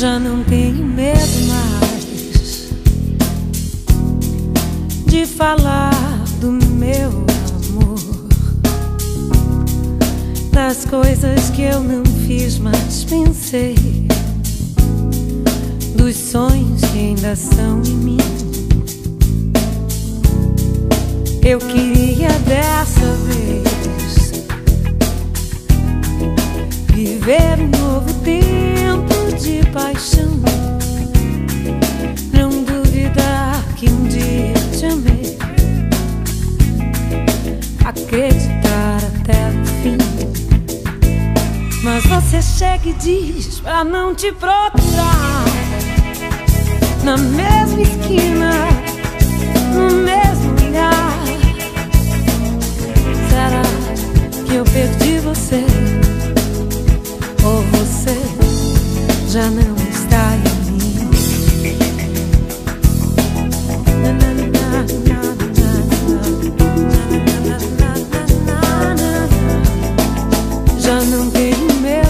Já não tenho medo mais de falar do meu amor, das coisas que eu não fiz, mas pensei, dos sonhos que ainda são em mim. Eu queria dessa vez viver um chega e diz pra não te procurar Na mesma esquina, no mesmo lugar Será que eu perdi você? Ou você já não está em já não tenho medo.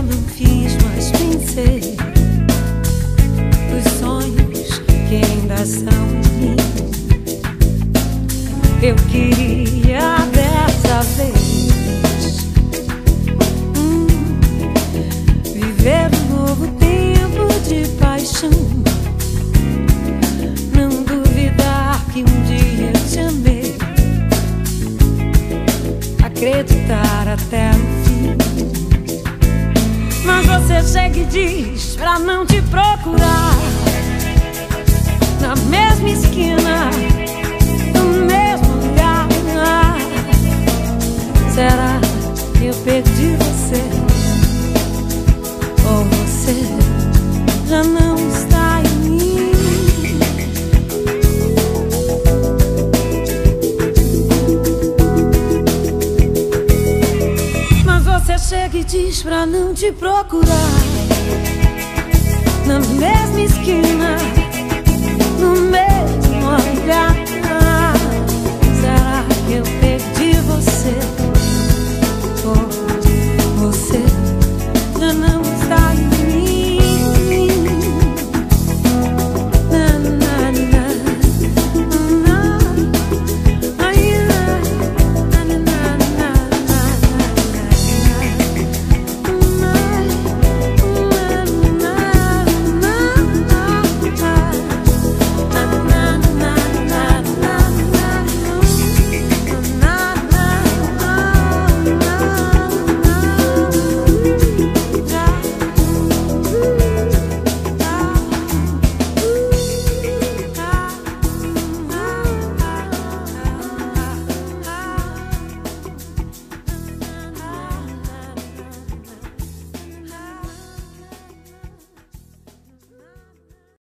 Eu não fiz, mas pensei, dos sonhos que ainda são mim. Eu queria dessa vez hum, viver um novo tempo de paixão. Não duvidar que um dia te amei. Acreditar até o fim. Você chega e diz pra não te procurar na mesma esquina, no mesmo lugar. Será que eu perdi você? Ou você já não diz pra não te procurar. Na mesma esquina, no mesmo